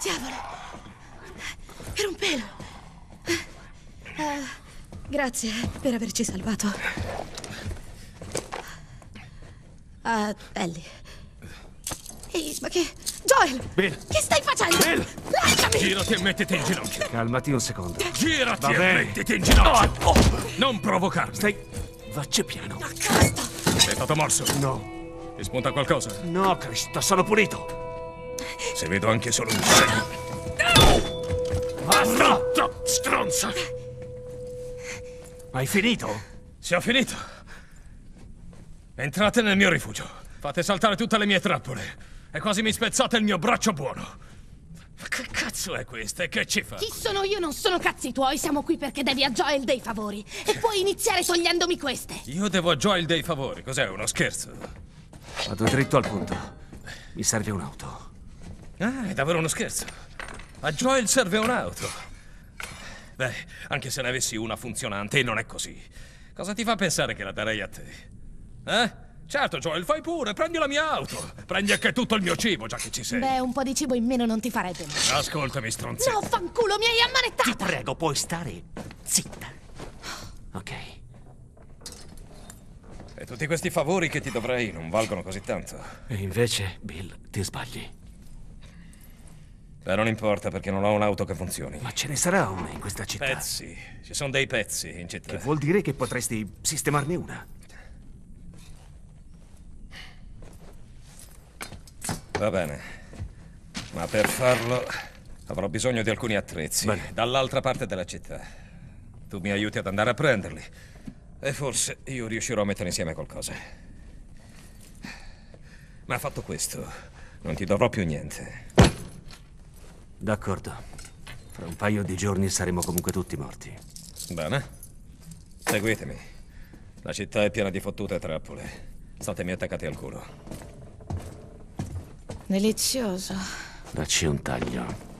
Diavolo! Era un pelo! Eh, grazie per averci salvato. Ah, Ellie. Ehi, ma che... Joel! Bill! Che stai facendo? Bill! Lasciami! Girati e mettiti in ginocchio. Calmati un secondo. Girati Va e bene. mettiti in ginocchio. Oh, non provocarmi. Stai... Vacci piano. Cristo! Sei stato morso. No. Ti spunta qualcosa? No, Cristo, sono pulito. Se vedo anche solo un segno. Basta! Brutta stronza! Hai finito? Si è finito. Entrate nel mio rifugio. Fate saltare tutte le mie trappole. E quasi mi spezzate il mio braccio buono. Ma che cazzo è questa? E che ci fa? Chi sono io non sono cazzi tuoi, siamo qui perché devi a Joel dei favori. E puoi iniziare togliendomi queste. Io devo a Joel dei favori. Cos'è, uno scherzo? Vado dritto al punto. Mi serve un'auto. Ah, è davvero uno scherzo. A Joel serve un'auto. Beh, anche se ne avessi una funzionante, e non è così. Cosa ti fa pensare che la darei a te? Eh? Certo, Joel, fai pure, prendi la mia auto. Prendi anche tutto il mio cibo, già che ci sei. Beh, un po' di cibo in meno non ti farebbe male. Ascoltami, stronzetto. No, fanculo, mi hai ammanettata! Prego, puoi stare zitta. Ok. E tutti questi favori che ti dovrei non valgono così tanto. E invece, Bill, ti sbagli. Beh, non importa perché non ho un'auto che funzioni. Ma ce ne sarà una in questa città. Pezzi. Ci sono dei pezzi in città. Vuol dire che potresti sistemarne una. Va bene. Ma per farlo avrò bisogno di alcuni attrezzi. Bene. Dall'altra parte della città. Tu mi aiuti ad andare a prenderli. E forse io riuscirò a mettere insieme qualcosa. Ma fatto questo, non ti dovrò più niente. D'accordo. Fra un paio di giorni saremo comunque tutti morti. Bene. Seguitemi. La città è piena di fottute trappole. Statemi attaccati al culo. Delizioso. Dacci un taglio.